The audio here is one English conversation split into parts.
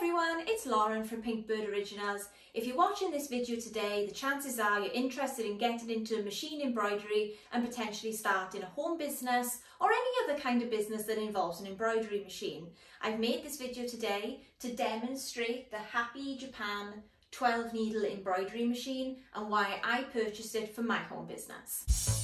everyone, it's Lauren from Pinkbird Originals. If you're watching this video today, the chances are you're interested in getting into machine embroidery and potentially starting a home business or any other kind of business that involves an embroidery machine. I've made this video today to demonstrate the Happy Japan 12 needle embroidery machine and why I purchased it for my home business.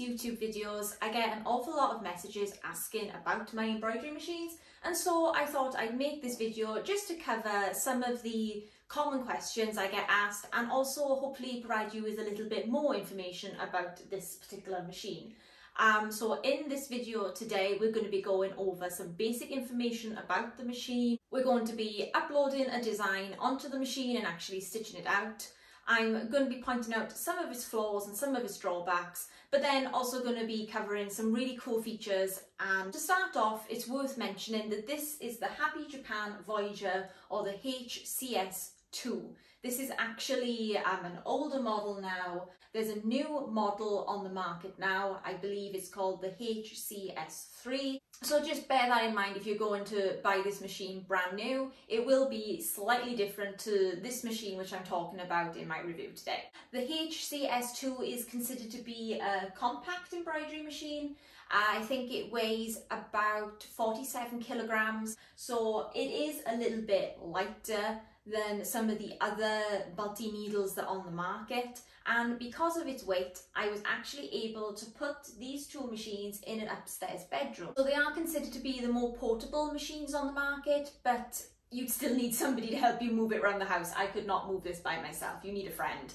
YouTube videos, I get an awful lot of messages asking about my embroidery machines and so I thought I'd make this video just to cover some of the common questions I get asked and also hopefully provide you with a little bit more information about this particular machine. Um, so in this video today, we're going to be going over some basic information about the machine. We're going to be uploading a design onto the machine and actually stitching it out. I'm going to be pointing out some of its flaws and some of its drawbacks, but then also going to be covering some really cool features. And to start off, it's worth mentioning that this is the Happy Japan Voyager or the HCS 2. This is actually um, an older model now. There's a new model on the market now. I believe it's called the HCS3. So just bear that in mind if you're going to buy this machine brand new. It will be slightly different to this machine which I'm talking about in my review today. The HCS2 is considered to be a compact embroidery machine. I think it weighs about 47 kilograms, so it is a little bit lighter than some of the other multi-needles that are on the market and because of its weight I was actually able to put these two machines in an upstairs bedroom. So they are considered to be the more portable machines on the market but you'd still need somebody to help you move it around the house. I could not move this by myself, you need a friend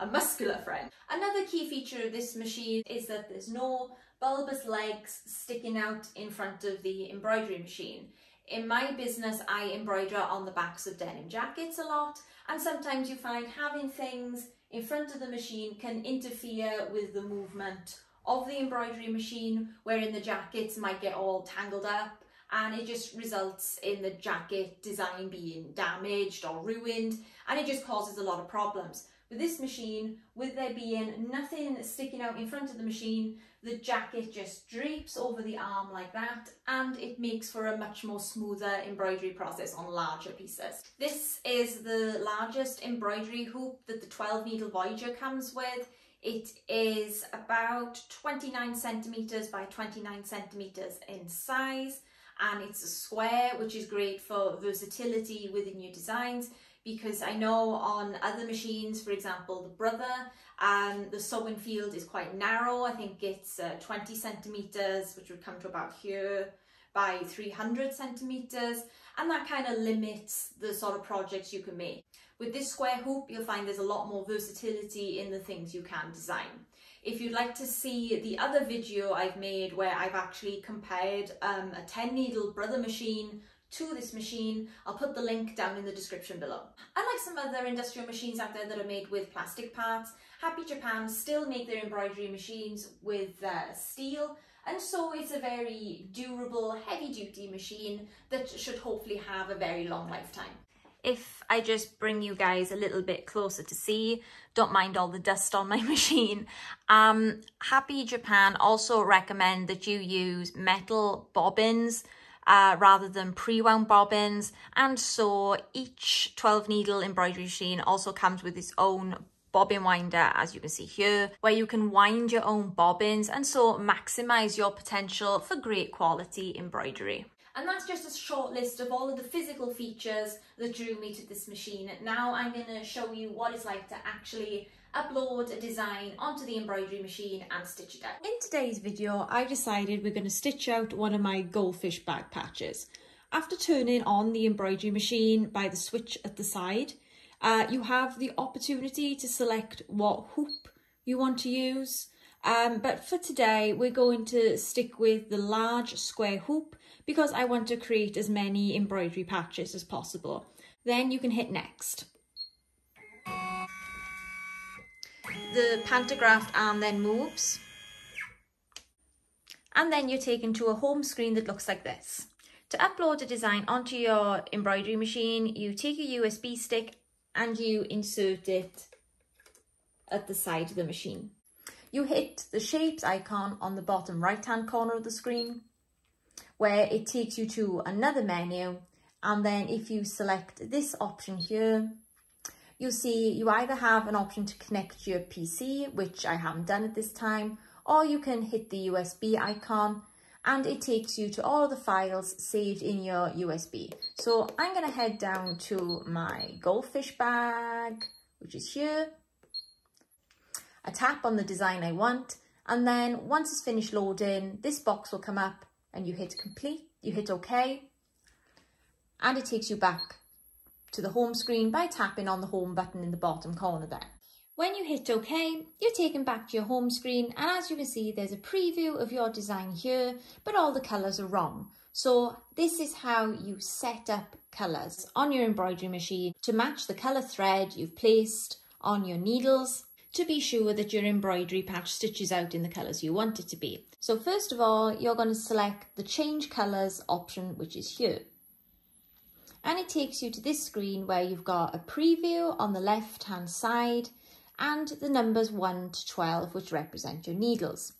a muscular friend. Another key feature of this machine is that there's no bulbous legs sticking out in front of the embroidery machine. In my business, I embroider on the backs of denim jackets a lot, and sometimes you find having things in front of the machine can interfere with the movement of the embroidery machine, wherein the jackets might get all tangled up, and it just results in the jacket design being damaged or ruined, and it just causes a lot of problems. With this machine, with there being nothing sticking out in front of the machine, the jacket just drapes over the arm like that and it makes for a much more smoother embroidery process on larger pieces. This is the largest embroidery hoop that the 12 needle Voyager comes with. It is about 29 centimeters by 29 centimeters in size and it's a square which is great for versatility within your designs because I know on other machines, for example, the Brother, um, the sewing field is quite narrow. I think it's uh, 20 centimeters, which would come to about here by 300 centimeters. And that kind of limits the sort of projects you can make. With this square hoop, you'll find there's a lot more versatility in the things you can design. If you'd like to see the other video I've made where I've actually compared um, a 10 needle brother machine to this machine. I'll put the link down in the description below. Unlike some other industrial machines out there that are made with plastic parts, Happy Japan still make their embroidery machines with uh, steel and so it's a very durable, heavy duty machine that should hopefully have a very long lifetime. If I just bring you guys a little bit closer to see, don't mind all the dust on my machine. Um, Happy Japan also recommend that you use metal bobbins uh, rather than pre-wound bobbins. And so each 12 needle embroidery machine also comes with its own bobbin winder as you can see here where you can wind your own bobbins and so maximize your potential for great quality embroidery. And that's just a short list of all of the physical features that drew me to this machine. Now I'm going to show you what it's like to actually upload a design onto the embroidery machine and stitch it out. In today's video, I decided we're going to stitch out one of my goldfish bag patches. After turning on the embroidery machine by the switch at the side, uh, you have the opportunity to select what hoop you want to use. Um, but for today, we're going to stick with the large square hoop because I want to create as many embroidery patches as possible. Then you can hit next. The pantograph arm then moves and then you're taken to a home screen that looks like this. To upload a design onto your embroidery machine, you take a USB stick and you insert it at the side of the machine. you hit the shapes icon on the bottom right hand corner of the screen where it takes you to another menu and then if you select this option here you'll see you either have an option to connect your PC which I haven't done at this time or you can hit the USB icon and it takes you to all the files saved in your USB. So I'm to head down to my goldfish bag, which is here. I tap on the design I want, and then once it's finished loading, this box will come up and you hit complete, you hit OK, and it takes you back to the home screen by tapping on the home button in the bottom corner there. When you hit OK, you're taken back to your home screen and as you can see there's a preview of your design here, but all the colours are wrong. So this is how you set up colours on your embroidery machine to match the colour thread you've placed on your needles to be sure that your embroidery patch stitches out in the colours you want it to be. So first of all, you're going to select the change colours option, which is here. And it takes you to this screen where you've got a preview on the left hand side and the numbers 1 to 12 which represent your needles.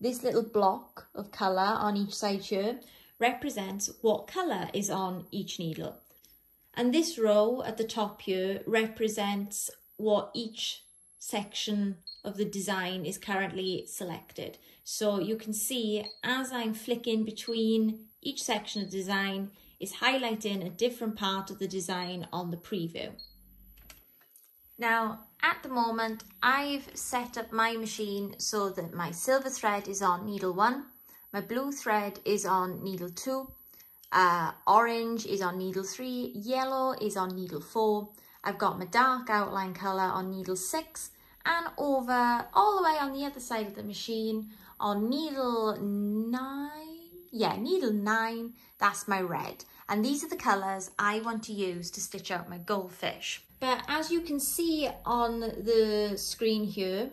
This little block of colour on each side here represents what colour is on each needle. And this row at the top here represents what each section of the design is currently selected. So you can see as I'm flicking between each section of design is highlighting a different part of the design on the preview. Now, at the moment, I've set up my machine so that my silver thread is on needle one, my blue thread is on needle two, uh, orange is on needle three, yellow is on needle four, I've got my dark outline colour on needle six, and over all the way on the other side of the machine on needle nine, yeah, needle nine, that's my red. And these are the colours I want to use to stitch out my goldfish. But as you can see on the screen here,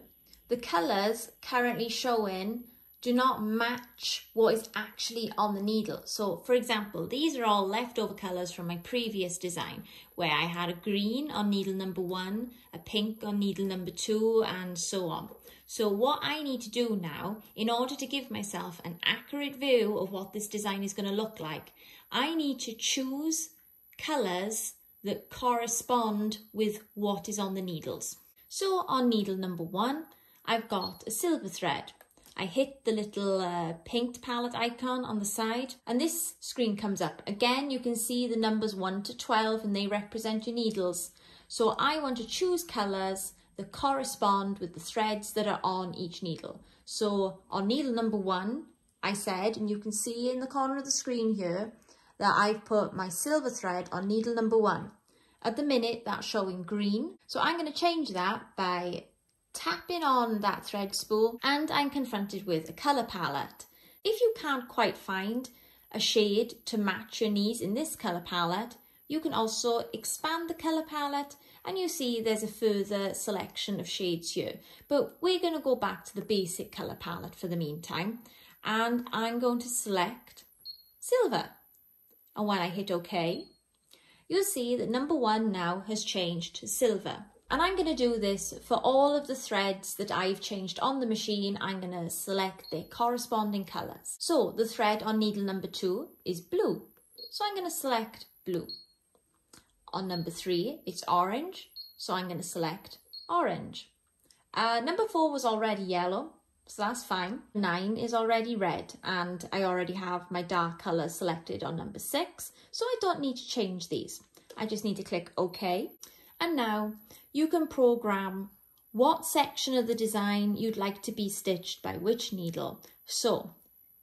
the colours currently showing do not match what is actually on the needle. So for example, these are all leftover colours from my previous design where I had a green on needle number one, a pink on needle number two and so on. So what I need to do now, in order to give myself an accurate view of what this design is going to look like, I need to choose colours that correspond with what is on the needles. So on needle number one, I've got a silver thread. I hit the little uh, paint palette icon on the side and this screen comes up. Again, you can see the numbers 1 to 12 and they represent your needles. So I want to choose colours that correspond with the threads that are on each needle. So on needle number 1, I said, and you can see in the corner of the screen here, that I've put my silver thread on needle number one. At the minute, that's showing green. So I'm going to change that by tapping on that thread spool and I'm confronted with a colour palette. If you can't quite find a shade to match your needs in this colour palette, you can also expand the colour palette and you see there's a further selection of shades here. But we're going to go back to the basic colour palette for the meantime and I'm going to select silver. And when I hit OK, you'll see that number one now has changed to silver. And I'm going to do this for all of the threads that I've changed on the machine. I'm going to select their corresponding colours. So the thread on needle number two is blue. So I'm going to select blue. On number three, it's orange. So I'm going to select orange. Uh, number four was already yellow so that's fine. Nine is already red and I already have my dark colour selected on number six, so I don't need to change these. I just need to click OK. And now you can program what section of the design you'd like to be stitched by which needle. So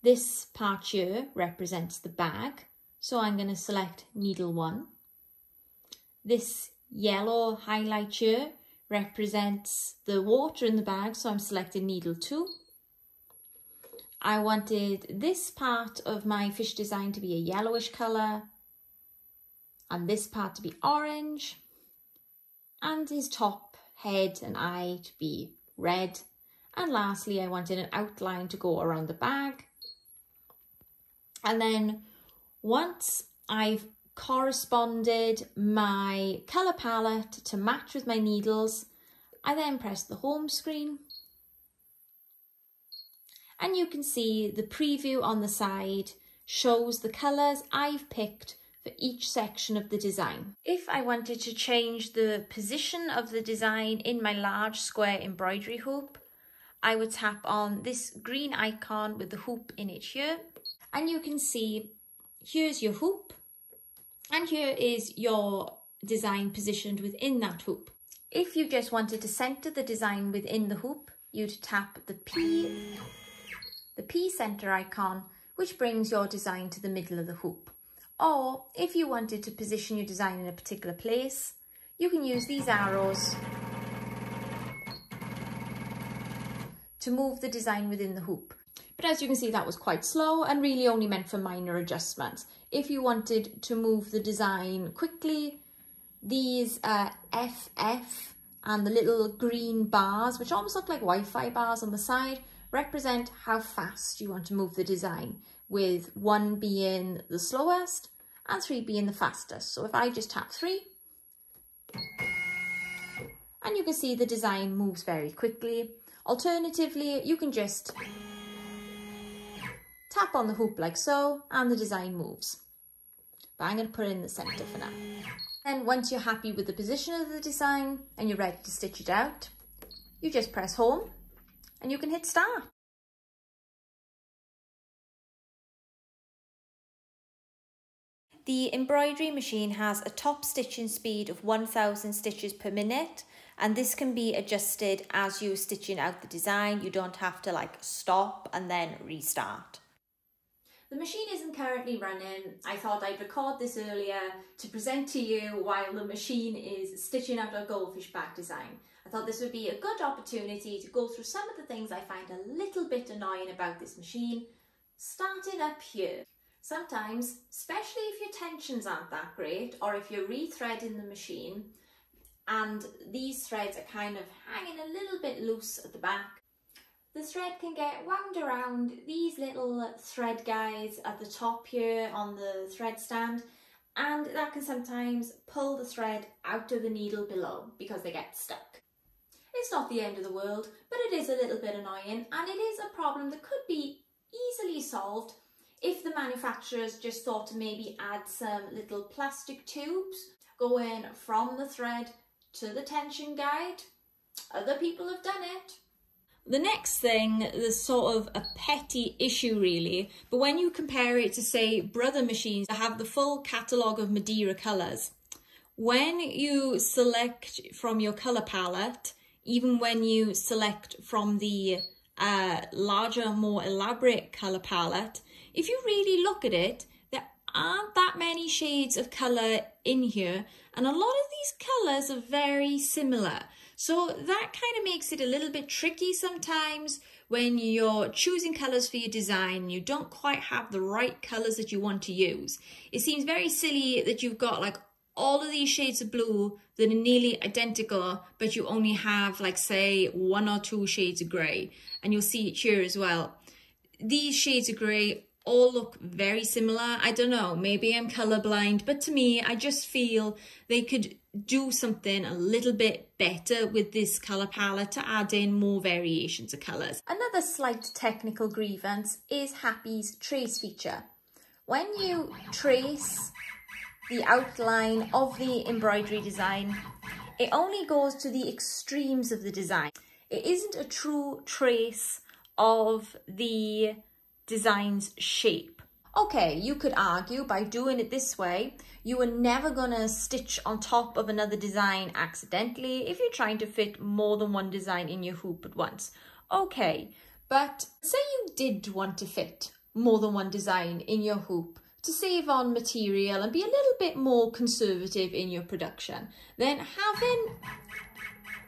this part here represents the bag, so I'm going to select needle one. This yellow highlight here represents the water in the bag, so I'm selecting needle two. I wanted this part of my fish design to be a yellowish colour and this part to be orange and his top, head and eye to be red. And lastly, I wanted an outline to go around the bag. And then once I've corresponded my colour palette to match with my needles. I then press the home screen and you can see the preview on the side shows the colours I've picked for each section of the design. If I wanted to change the position of the design in my large square embroidery hoop, I would tap on this green icon with the hoop in it here and you can see here's your hoop and here is your design positioned within that hoop. If you just wanted to center the design within the hoop, you'd tap the P, the P center icon, which brings your design to the middle of the hoop. Or if you wanted to position your design in a particular place, you can use these arrows to move the design within the hoop. But as you can see, that was quite slow and really only meant for minor adjustments. If you wanted to move the design quickly, these uh, FF and the little green bars, which almost look like Wi-Fi bars on the side, represent how fast you want to move the design, with one being the slowest and three being the fastest. So if I just tap three, and you can see the design moves very quickly. Alternatively, you can just tap on the hoop like so, and the design moves. But I'm to put it in the center for now. Then once you're happy with the position of the design and you're ready to stitch it out, you just press home and you can hit start. The embroidery machine has a top stitching speed of 1000 stitches per minute and this can be adjusted as you're stitching out the design. You don't have to like stop and then restart. The machine isn't currently running. I thought I'd record this earlier to present to you while the machine is stitching out our goldfish bag design. I thought this would be a good opportunity to go through some of the things I find a little bit annoying about this machine, starting up here. Sometimes, especially if your tensions aren't that great or if you're rethreading the machine and these threads are kind of hanging a little bit loose at the back, the thread can get wound around these little thread guides at the top here on the thread stand and that can sometimes pull the thread out of the needle below because they get stuck. It's not the end of the world, but it is a little bit annoying and it is a problem that could be easily solved if the manufacturers just thought to maybe add some little plastic tubes going from the thread to the tension guide. Other people have done it. The next thing is sort of a petty issue really, but when you compare it to say Brother machines that have the full catalogue of Madeira colours, when you select from your colour palette, even when you select from the uh, larger, more elaborate colour palette, if you really look at it, there aren't that many shades of colour in here, and a lot of these colours are very similar. So that kind of makes it a little bit tricky sometimes when you're choosing colours for your design, you don't quite have the right colours that you want to use. It seems very silly that you've got like all of these shades of blue that are nearly identical, but you only have like say one or two shades of grey. And you'll see it here as well. These shades of grey all look very similar. I don't know, maybe I'm colorblind, but to me, I just feel they could do something a little bit better with this colour palette to add in more variations of colours. Another slight technical grievance is Happy's trace feature. When you trace the outline of the embroidery design, it only goes to the extremes of the design. It isn't a true trace of the design's shape. Okay, you could argue by doing it this way, you are never gonna stitch on top of another design accidentally if you're trying to fit more than one design in your hoop at once. Okay, but say you did want to fit more than one design in your hoop to save on material and be a little bit more conservative in your production, then having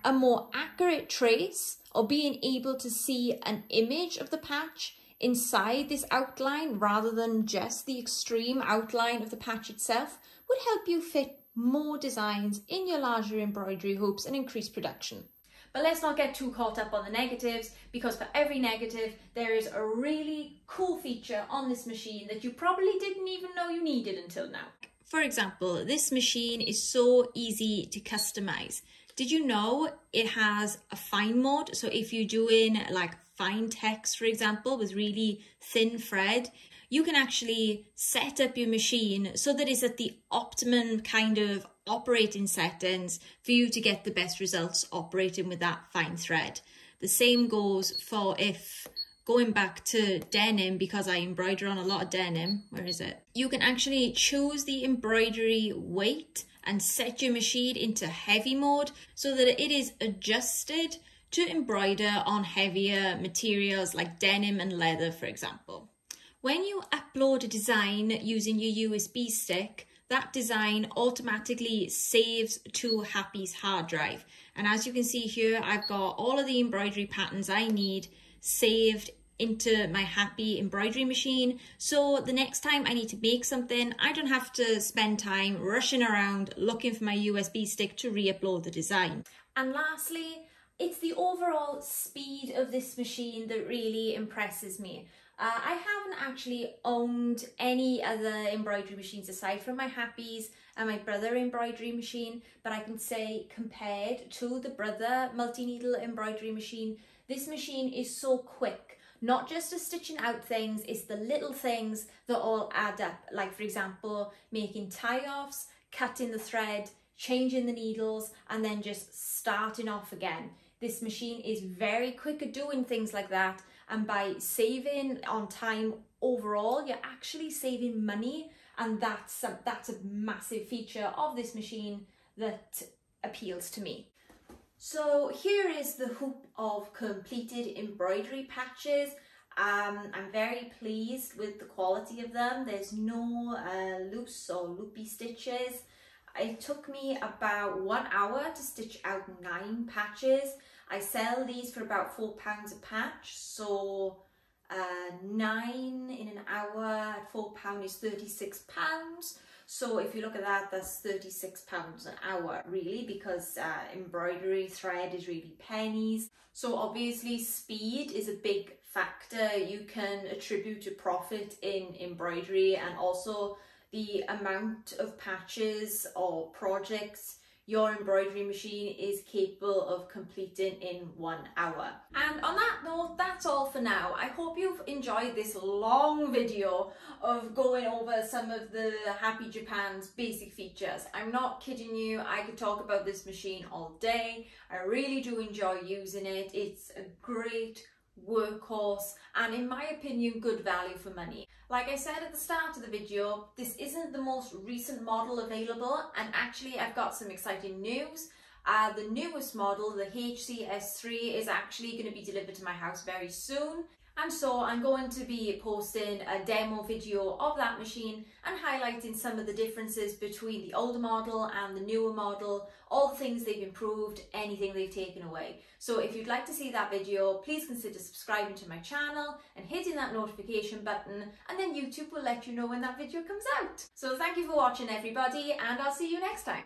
a more accurate trace or being able to see an image of the patch inside this outline rather than just the extreme outline of the patch itself would help you fit more designs in your larger embroidery hoops and increase production. But let's not get too caught up on the negatives because for every negative there is a really cool feature on this machine that you probably didn't even know you needed until now. For example, this machine is so easy to customize. Did you know it has a fine mode? So if you're doing like fine text, for example, with really thin thread, you can actually set up your machine so that it's at the optimum kind of operating settings for you to get the best results operating with that fine thread. The same goes for if going back to denim because I embroider on a lot of denim. Where is it? You can actually choose the embroidery weight and set your machine into heavy mode so that it is adjusted to embroider on heavier materials like denim and leather, for example. When you upload a design using your USB stick, that design automatically saves to Happy's hard drive. And as you can see here, I've got all of the embroidery patterns I need saved into my happy embroidery machine so the next time I need to make something I don't have to spend time rushing around looking for my USB stick to re-upload the design. And lastly it's the overall speed of this machine that really impresses me. Uh, I haven't actually owned any other embroidery machines aside from my Happies and my Brother embroidery machine, but I can say compared to the Brother multi-needle embroidery machine, this machine is so quick. Not just to stitching out things, it's the little things that all add up. Like for example, making tie-offs, cutting the thread, changing the needles, and then just starting off again. This machine is very quick at doing things like that. And by saving on time overall, you're actually saving money. And that's a, that's a massive feature of this machine that appeals to me. So here is the hoop of completed embroidery patches. Um, I'm very pleased with the quality of them. There's no uh, loose or loopy stitches. It took me about one hour to stitch out nine patches. I sell these for about four pounds a patch. So uh, nine in an hour at four pound is 36 pounds. So if you look at that, that's 36 pounds an hour really because uh, embroidery thread is really pennies. So obviously speed is a big factor you can attribute to profit in embroidery and also the amount of patches or projects your embroidery machine is capable of completing in one hour. And on that note, that's all for now. I hope you've enjoyed this long video of going over some of the Happy Japan's basic features. I'm not kidding you, I could talk about this machine all day. I really do enjoy using it. It's a great workhorse and in my opinion good value for money. Like I said at the start of the video, this isn't the most recent model available and actually I've got some exciting news. Uh, the newest model, the HCS3, is actually going to be delivered to my house very soon. And so I'm going to be posting a demo video of that machine and highlighting some of the differences between the older model and the newer model, all the things they've improved, anything they've taken away. So if you'd like to see that video, please consider subscribing to my channel and hitting that notification button and then YouTube will let you know when that video comes out. So thank you for watching everybody and I'll see you next time.